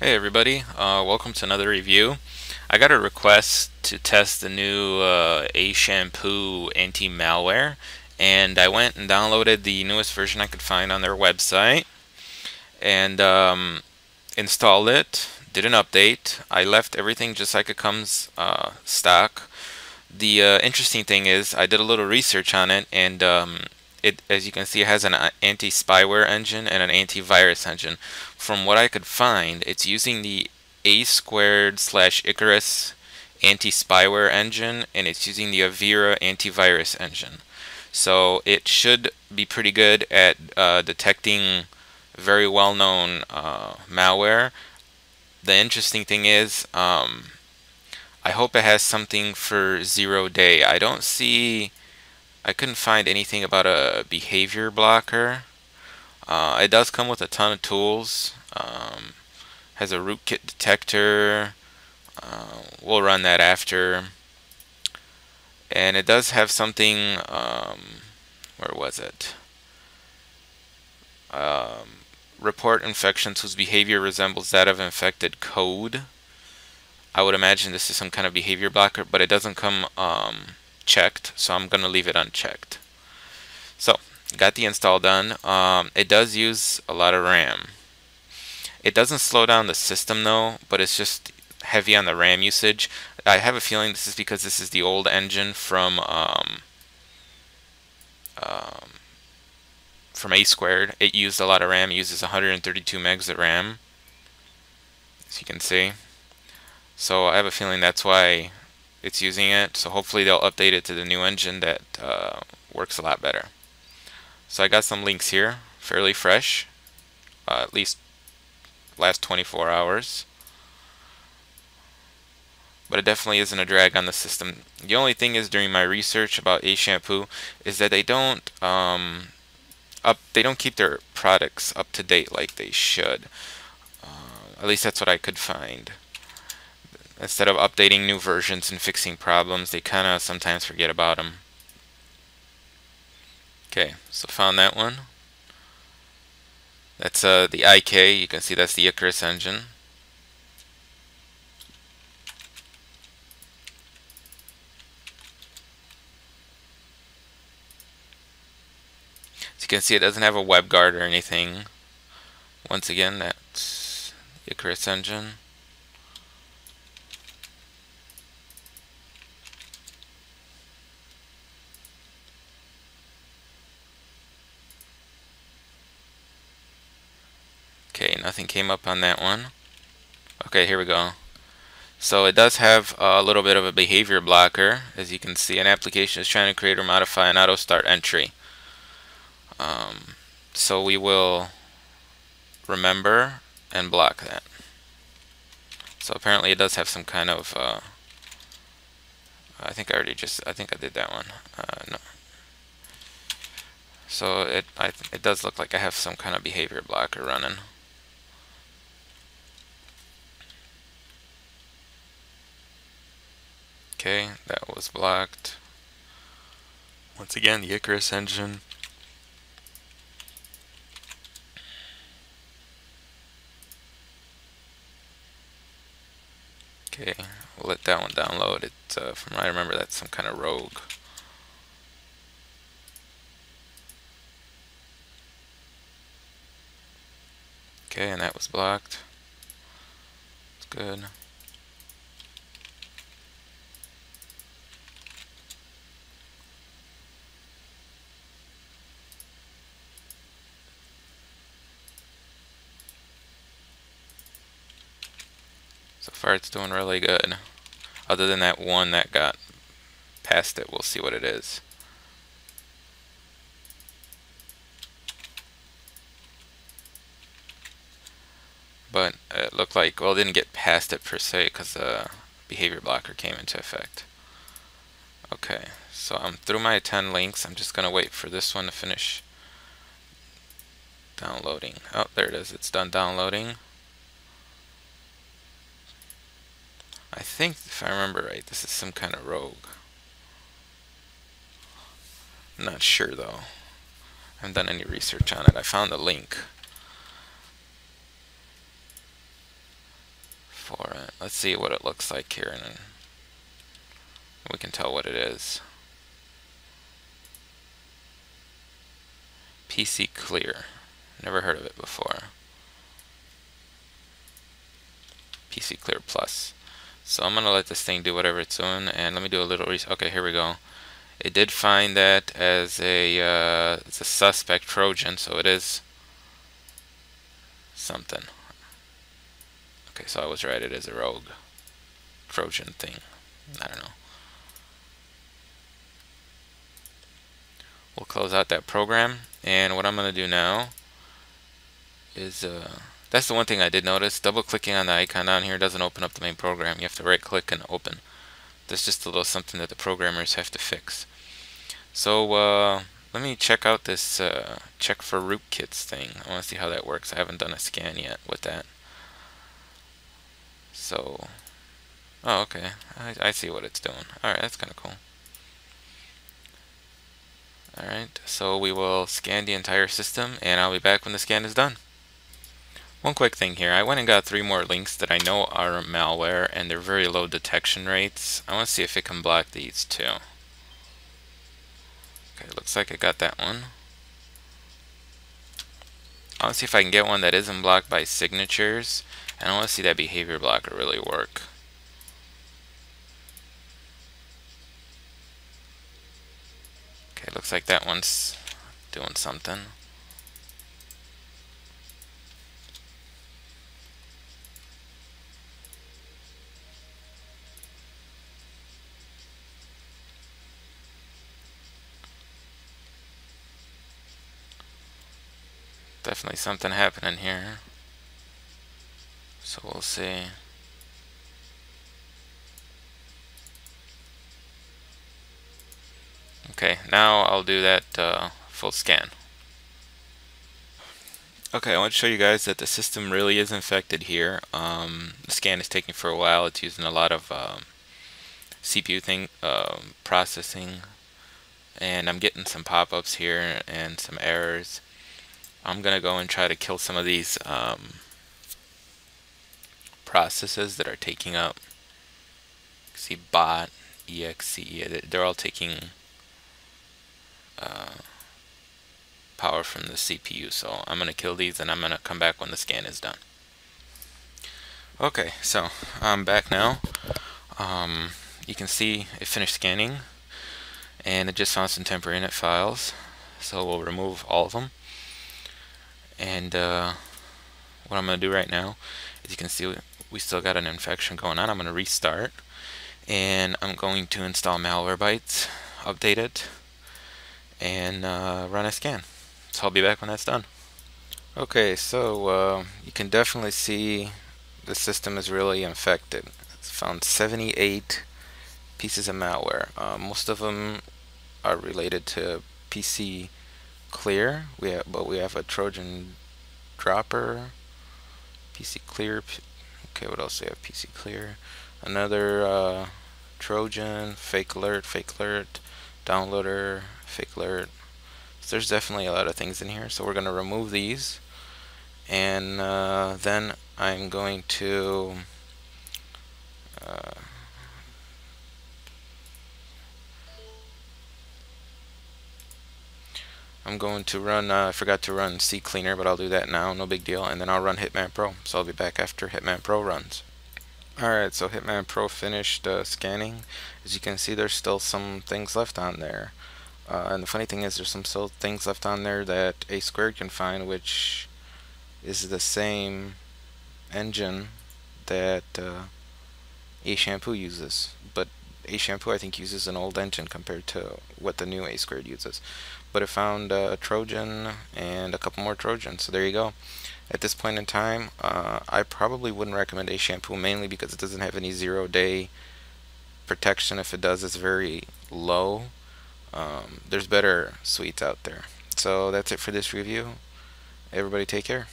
Hey everybody, uh, welcome to another review. I got a request to test the new uh, Shampoo anti-malware and I went and downloaded the newest version I could find on their website and um, installed it, did an update. I left everything just like it comes uh, stock. The uh, interesting thing is I did a little research on it and um, it, as you can see, it has an anti-spyware engine and an antivirus engine. From what I could find, it's using the A squared slash Ikarus anti-spyware engine and it's using the Avira antivirus engine. So it should be pretty good at uh, detecting very well-known uh, malware. The interesting thing is, um, I hope it has something for zero day. I don't see I couldn't find anything about a behavior blocker. Uh, it does come with a ton of tools. Um, has a rootkit detector. Uh, we'll run that after. And it does have something, um, where was it? Um, report infections whose behavior resembles that of infected code. I would imagine this is some kind of behavior blocker, but it doesn't come um, checked, so I'm going to leave it unchecked. So, got the install done. Um, it does use a lot of RAM. It doesn't slow down the system though, but it's just heavy on the RAM usage. I have a feeling this is because this is the old engine from um, um, from A squared. It used a lot of RAM. It uses 132 megs of RAM, as you can see. So I have a feeling that's why it's using it. So hopefully they'll update it to the new engine that uh, works a lot better. So I got some links here, fairly fresh, uh, at least last 24 hours. But it definitely isn't a drag on the system. The only thing is during my research about Ashampoo is that they don't um, up they don't keep their products up to date like they should. Uh, at least that's what I could find instead of updating new versions and fixing problems, they kind of sometimes forget about them. Okay, so found that one. That's uh, the IK. You can see that's the Ikarus engine. As you can see, it doesn't have a web guard or anything. Once again, that's Ikarus engine. Okay, nothing came up on that one. Okay, here we go. So it does have a little bit of a behavior blocker. As you can see, an application is trying to create or modify an auto start entry. Um, so we will remember and block that. So apparently it does have some kind of, uh, I think I already just, I think I did that one. Uh, no. So it, I, it does look like I have some kind of behavior blocker running. Okay, that was blocked. Once again, the Ikarus engine. Okay, we'll let that one download. It, uh, from what I remember, that's some kind of rogue. Okay, and that was blocked. It's good. So far it's doing really good. Other than that one that got past it, we'll see what it is. But it looked like, well, it didn't get past it per se because the behavior blocker came into effect. Okay, so I'm through my 10 links. I'm just going to wait for this one to finish downloading. Oh, there it is. It's done downloading. I think, if I remember right, this is some kind of rogue. I'm not sure though. I haven't done any research on it. I found a link. for it. Let's see what it looks like here and we can tell what it is. PC Clear. Never heard of it before. PC Clear Plus. So I'm going to let this thing do whatever it's doing and let me do a little research. Okay, here we go. It did find that as a uh, it's a suspect Trojan, so it is something. Okay, so I was right. It is a rogue Trojan thing. I don't know. We'll close out that program, and what I'm going to do now is uh, that's the one thing I did notice. Double clicking on the icon down here doesn't open up the main program. You have to right click and open. That's just a little something that the programmers have to fix. So uh, let me check out this uh, check for rootkits thing. I want to see how that works. I haven't done a scan yet with that. So, oh okay, I, I see what it's doing. Alright, that's kind of cool. Alright, so we will scan the entire system and I'll be back when the scan is done. One quick thing here, I went and got three more links that I know are malware and they're very low detection rates. I want to see if it can block these too. Okay, looks like I got that one. I want to see if I can get one that isn't blocked by signatures. And I want to see that behavior blocker really work. Okay, looks like that one's doing something. Definitely something happening here. So we'll see. Okay, now I'll do that uh, full scan. Okay, I want to show you guys that the system really is infected here. Um, the scan is taking for a while. It's using a lot of um, CPU thing uh, processing, and I'm getting some pop-ups here and some errors. I'm gonna go and try to kill some of these um, processes that are taking up. See bot exe they're all taking uh, power from the CPU so I'm gonna kill these and I'm gonna come back when the scan is done. Okay so I'm back now. Um, you can see it finished scanning and it just found some temporary init files. So we'll remove all of them and uh, what I'm going to do right now as you can see we still got an infection going on. I'm going to restart and I'm going to install Malwarebytes, update it, and uh, run a scan. So I'll be back when that's done. Okay, so uh, you can definitely see the system is really infected. It's found 78 pieces of malware. Uh, most of them are related to PC clear. We have, but we have a Trojan dropper, PC clear. Okay, what else do we have? PC clear. Another uh, Trojan, fake alert, fake alert, downloader, fake alert. So there's definitely a lot of things in here. So we're going to remove these. And uh, then I'm going to uh, I'm going to run, uh, I forgot to run CCleaner, but I'll do that now, no big deal. And then I'll run Hitman Pro. So I'll be back after Hitman Pro runs. Alright, so Hitman Pro finished uh, scanning. As you can see, there's still some things left on there. Uh, and the funny thing is, there's some still things left on there that A squared can find, which is the same engine that uh, Ashampoo uses. But Ashampoo, I think, uses an old engine compared to what the new A squared uses but it found a Trojan and a couple more Trojans. So there you go. At this point in time, uh, I probably wouldn't recommend Ashampoo mainly because it doesn't have any zero day protection. If it does, it's very low. Um, there's better suites out there. So that's it for this review. Everybody take care.